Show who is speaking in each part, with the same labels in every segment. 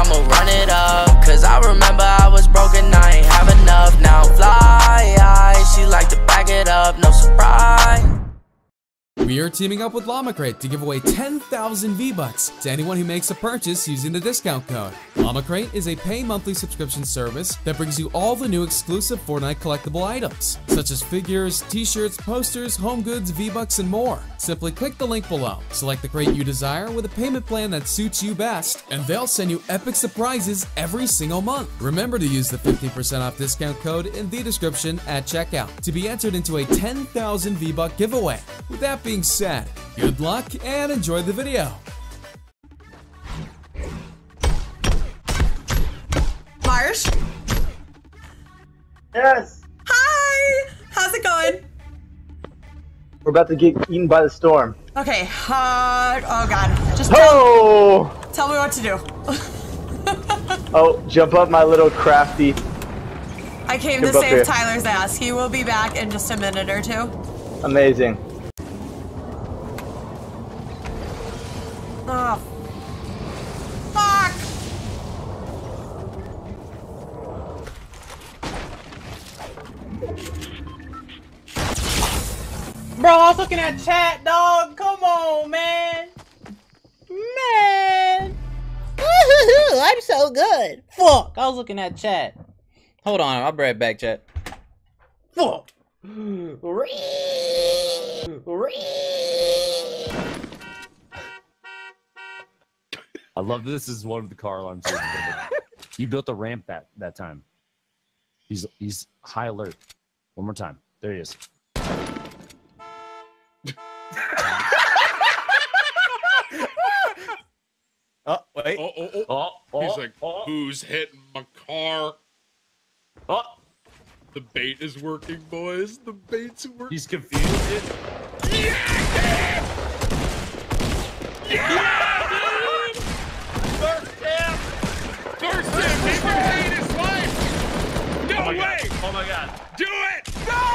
Speaker 1: I'ma run it up. Cause I remember I was broken, I ain't have enough. Now I'm fly, she like to back it up, no surprise.
Speaker 2: We are teaming up with LlamaCrate to give away 10,000 V-Bucks to anyone who makes a purchase using the discount code. LlamaCrate is a pay monthly subscription service that brings you all the new exclusive Fortnite collectible items, such as figures, t-shirts, posters, home goods, V-Bucks, and more. Simply click the link below, select the crate you desire with a payment plan that suits you best, and they'll send you epic surprises every single month. Remember to use the 15% off discount code in the description at checkout to be entered into a 10,000 V-Buck giveaway. With that being said, good luck and enjoy the video.
Speaker 3: Marsh?
Speaker 4: Yes!
Speaker 3: Hi! How's it going?
Speaker 4: We're about to get eaten by the storm.
Speaker 3: Okay, uh, oh god. Just tell,
Speaker 4: Oh!
Speaker 3: tell me what to do.
Speaker 4: Oh, jump up my little crafty.
Speaker 3: I came to
Speaker 4: Jump up
Speaker 3: save
Speaker 4: here.
Speaker 3: Tyler's ass. He will be back in just a minute or two.
Speaker 4: Amazing.
Speaker 3: Oh. Fuck!
Speaker 5: Bro, I was looking at chat, dog. Come on, man. Man. I'm so good. Fuck. I was looking at chat. Hold on, I'll be right back, chat. Fuck.
Speaker 6: I love this is one of the car alarms. you built a ramp that that time. He's he's high alert. One more time. There he is.
Speaker 5: Oh, wait.
Speaker 7: Oh, oh, oh.
Speaker 6: Oh, oh,
Speaker 7: He's like,
Speaker 6: oh,
Speaker 7: who's hitting my car?
Speaker 6: oh.
Speaker 7: The bait is working, boys. The bait's working.
Speaker 6: He's confused.
Speaker 7: First
Speaker 6: Oh my god.
Speaker 7: Do it.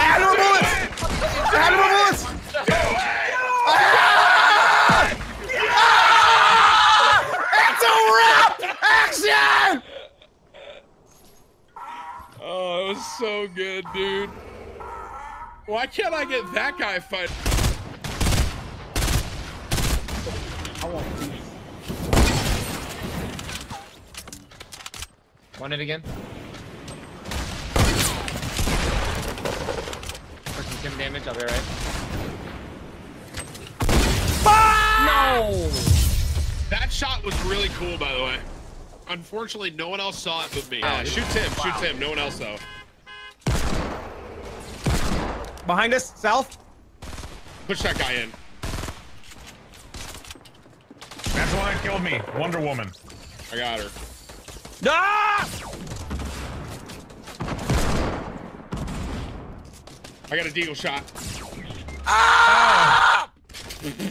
Speaker 8: Animal
Speaker 7: Do
Speaker 8: bullets!
Speaker 7: it.
Speaker 8: Animal bullets!
Speaker 7: Do it.
Speaker 8: It's a wrap! Action!
Speaker 7: Oh, it was so good, dude. Why can't I get that guy fight?
Speaker 5: Want it again? For damage, I'll be right. No!
Speaker 7: That shot was really cool, by the way. Unfortunately, no one else saw it but me.
Speaker 5: Wow,
Speaker 7: Yeah, shoot Tim. Shoot Tim. No one else though.
Speaker 5: Behind us, south.
Speaker 7: Push that guy in.
Speaker 9: That's the one that killed me. Wonder Woman.
Speaker 7: I got her.
Speaker 6: Ah!
Speaker 7: I got a deagle shot. Ah!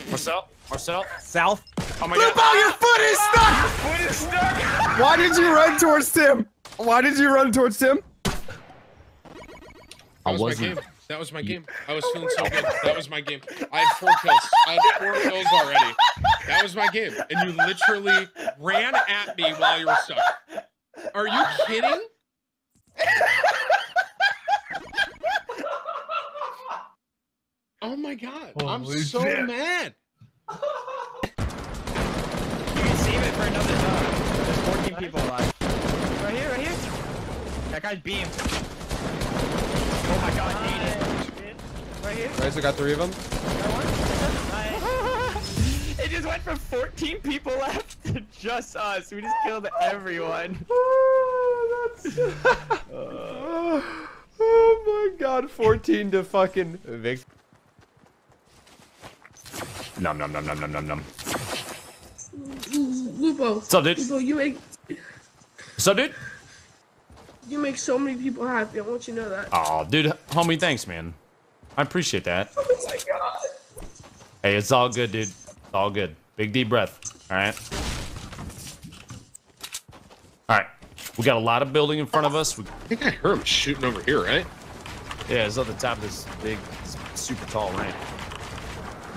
Speaker 6: Marcel. Marcel.
Speaker 5: South.
Speaker 6: Oh my
Speaker 8: Lupo,
Speaker 6: god.
Speaker 8: your foot is stuck!
Speaker 6: Your Foot is stuck.
Speaker 8: Why did you run towards Tim? Why did you run towards Tim?
Speaker 7: That
Speaker 6: I
Speaker 7: was my
Speaker 6: wasn't-
Speaker 7: game. That was my game. I was feeling so good. That was my game. I had four kills. I had four kills already. That was my game. And you literally ran at me while you were stuck. Are you kidding? Oh my god. I'm so
Speaker 9: shit.
Speaker 7: mad.
Speaker 5: You can save it for another time. There's 14 people alive. Right here, right here. That guy's beam. Oh my god, hate it. Right here.
Speaker 8: Guys, I got three of them.
Speaker 5: It just went from 14 people left to just us. We just killed everyone.
Speaker 8: Oh, oh my god, 14 to fucking Vic.
Speaker 6: Num num num num num num num.
Speaker 10: Lupo,
Speaker 6: What's up, dude?
Speaker 10: Lupo, you make
Speaker 6: What's up, dude?
Speaker 10: you make so many people happy. I want you to know that.
Speaker 6: Oh, dude, homie, thanks, man. I appreciate that.
Speaker 10: Oh my god.
Speaker 6: Hey, it's all good, dude. It's all good. Big deep breath. All right. All right. We got a lot of building in front of us. We,
Speaker 7: I think I heard him shooting over here, right?
Speaker 6: yeah, it's at the top of this big, super tall ramp.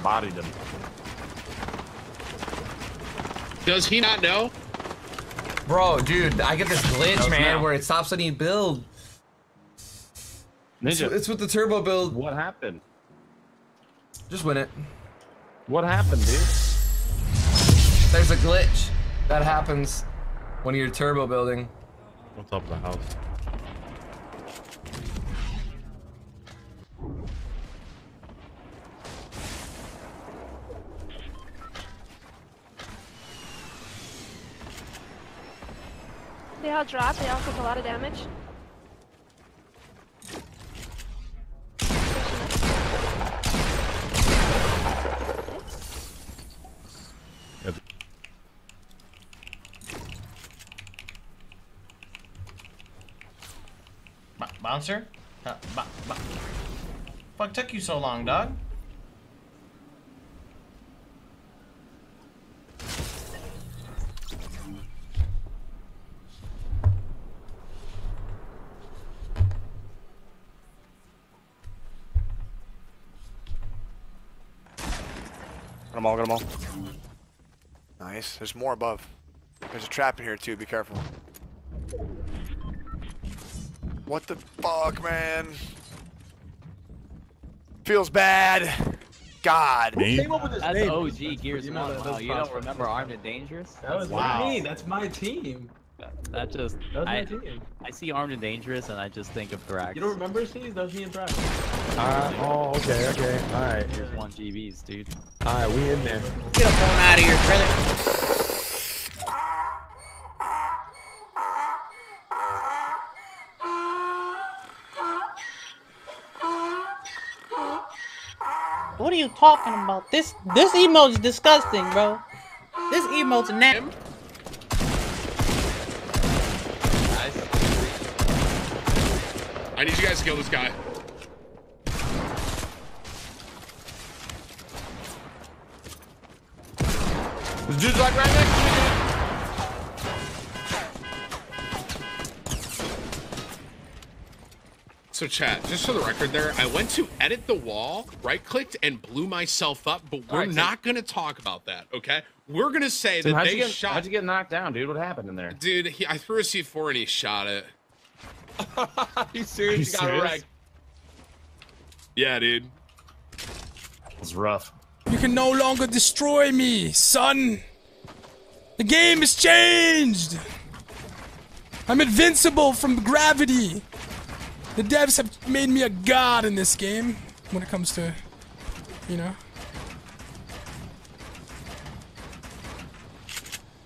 Speaker 6: Bodied him.
Speaker 7: Does he not know?
Speaker 11: Bro, dude, I get this glitch, man,
Speaker 6: now.
Speaker 11: where it stops letting you build. It's,
Speaker 6: Ninja,
Speaker 11: it's with the turbo build.
Speaker 6: what happened?
Speaker 11: Just win it.
Speaker 6: What happened, dude?
Speaker 11: There's a glitch that happens when you're turbo building.
Speaker 9: What's up with the house?
Speaker 12: They all drop, they all take a lot of damage.
Speaker 13: Bouncer? Uh, fuck took you so long, dog?
Speaker 14: Got them all, got them all. Nice. There's more above. There's a trap in here too, be careful. What the fuck, man? Feels bad. God.
Speaker 15: Who came up with this That's OG Gears 1. Wow, you don't remember Armed and Dangerous?
Speaker 16: That was
Speaker 15: wow.
Speaker 16: me. That's my team.
Speaker 15: That just
Speaker 16: That
Speaker 15: I. I see Armed and Dangerous and I just think of Thrax.
Speaker 16: You don't remember Steve? That was me and Brad.
Speaker 8: Uh, oh, okay, okay. All right.
Speaker 15: Here's one GBs, dude.
Speaker 8: All right, we in there.
Speaker 15: Get a phone out of here, brother.
Speaker 17: What are you talking about? This this emote's disgusting, bro. This emote's nasty.
Speaker 7: I need you guys to kill this guy.
Speaker 6: This dude's like right next to me,
Speaker 7: So chat, just for the record there, I went to edit the wall, right clicked and blew myself up, but we're
Speaker 6: Alright, so-
Speaker 7: not gonna talk about that, okay? We're gonna say
Speaker 6: Tim,
Speaker 7: that they
Speaker 6: get,
Speaker 7: shot
Speaker 6: How'd you get knocked down, dude? What happened in there?
Speaker 7: Dude, he, I threw a C4 and he shot it.
Speaker 6: Are you serious?
Speaker 7: You got
Speaker 6: serious?
Speaker 7: wrecked. Yeah, dude.
Speaker 6: It's rough.
Speaker 18: You can no longer destroy me, son. The game has changed. I'm invincible from gravity. The devs have made me a god in this game when it comes to, you know.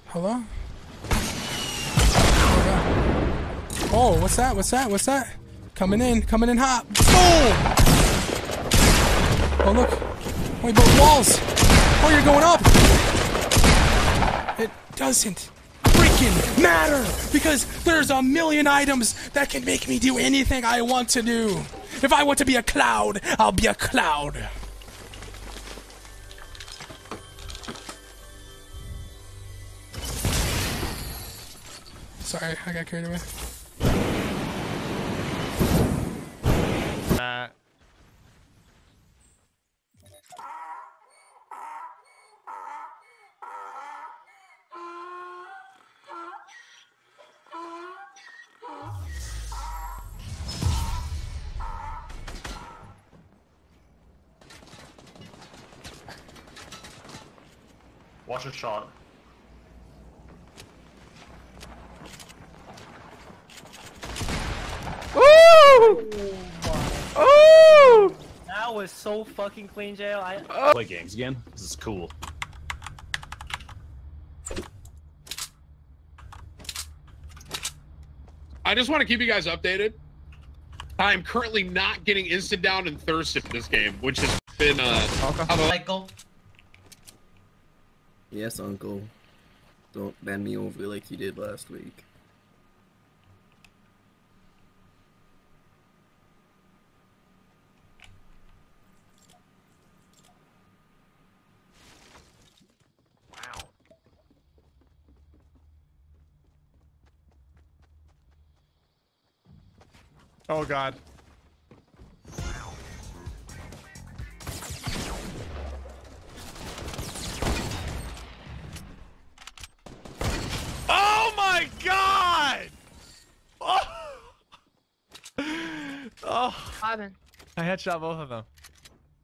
Speaker 18: Hello? Oh, what's that? What's that? What's that? Coming in, coming in hot. Boom! Oh, look. Wait, but walls. Oh, you're going up. It doesn't freaking matter because there's a million items that can make me do anything I want to do. If I want to be a cloud, I'll be a cloud. Sorry, I got carried away.
Speaker 13: Watch your shot.
Speaker 5: Woo!
Speaker 16: Oh! That was so fucking clean, jail. I.
Speaker 6: Play games again. This is cool.
Speaker 7: I just want to keep you guys updated. I'm currently not getting instant down and thirsted in this game, which has been uh
Speaker 13: Michael.
Speaker 19: Yes, Uncle. Don't bend me over like you did last week.
Speaker 8: Oh God.
Speaker 12: Ivan.
Speaker 5: I headshot both of them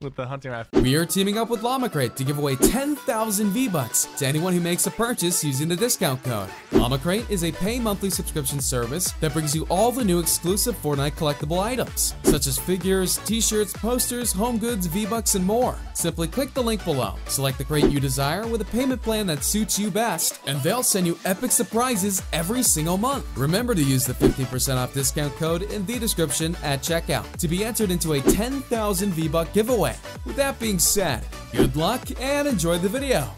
Speaker 5: with the hunting rifle.
Speaker 2: We are teaming up with Llama-Crate to give away 10,000 V-Bucks to anyone who makes a purchase using the discount code. Llama-Crate is a pay monthly subscription service that brings you all the new exclusive Fortnite collectible items, such as figures, t-shirts, posters, home goods, V-Bucks, and more. Simply click the link below, select the crate you desire with a payment plan that suits you best, and they'll send you epic surprises every single month. Remember to use the 15% off discount code in the description at checkout to be entered into a 10,000 V-Buck giveaway. With that being said, good luck and enjoy the video.